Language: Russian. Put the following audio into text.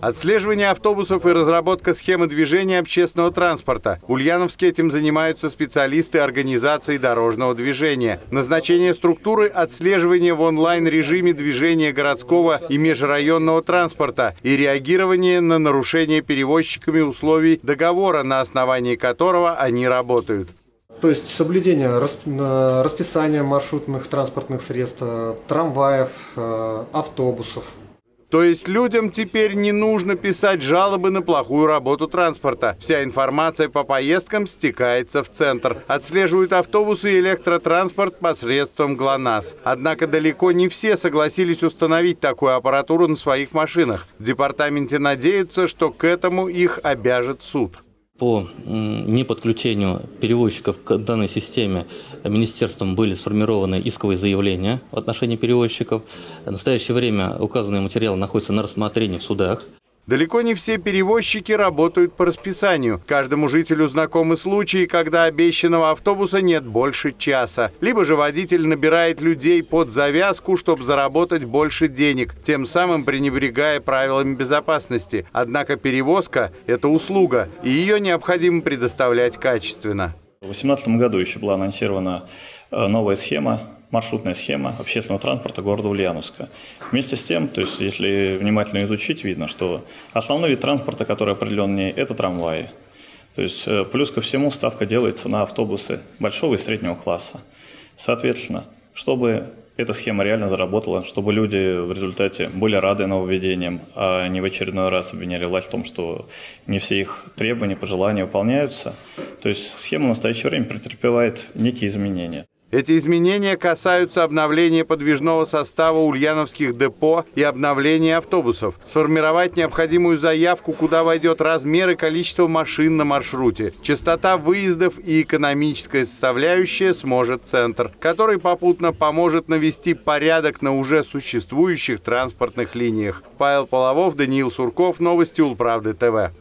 Отслеживание автобусов и разработка схемы движения общественного транспорта. В Ульяновске этим занимаются специалисты организации дорожного движения. Назначение структуры отслеживания в онлайн-режиме движения городского и межрайонного транспорта и реагирование на нарушение перевозчиками условий договора, на основании которого они работают. То есть соблюдение расписания маршрутных транспортных средств, трамваев, э, автобусов. То есть людям теперь не нужно писать жалобы на плохую работу транспорта. Вся информация по поездкам стекается в центр. Отслеживают автобусы и электротранспорт посредством ГЛОНАСС. Однако далеко не все согласились установить такую аппаратуру на своих машинах. В департаменте надеются, что к этому их обяжет суд. По неподключению перевозчиков к данной системе министерством были сформированы исковые заявления в отношении перевозчиков. В настоящее время указанные материалы находятся на рассмотрении в судах. Далеко не все перевозчики работают по расписанию. Каждому жителю знакомы случаи, когда обещанного автобуса нет больше часа. Либо же водитель набирает людей под завязку, чтобы заработать больше денег, тем самым пренебрегая правилами безопасности. Однако перевозка – это услуга, и ее необходимо предоставлять качественно. В 2018 году еще была анонсирована э, новая схема маршрутная схема общественного транспорта города Ульяновска. Вместе с тем, то есть если внимательно изучить, видно, что основной вид транспорта, который определен не это трамваи. То есть э, плюс ко всему ставка делается на автобусы большого и среднего класса. Соответственно, чтобы эта схема реально заработала, чтобы люди в результате были рады нововведениям, а не в очередной раз обвиняли власть в том, что не все их требования, пожелания выполняются. То есть схема в настоящее время претерпевает некие изменения. Эти изменения касаются обновления подвижного состава ульяновских депо и обновления автобусов. Сформировать необходимую заявку, куда войдет размер и количество машин на маршруте. Частота выездов и экономическая составляющая сможет Центр, который попутно поможет навести порядок на уже существующих транспортных линиях. Павел Половов, Даниил Сурков, Новости Улправды ТВ.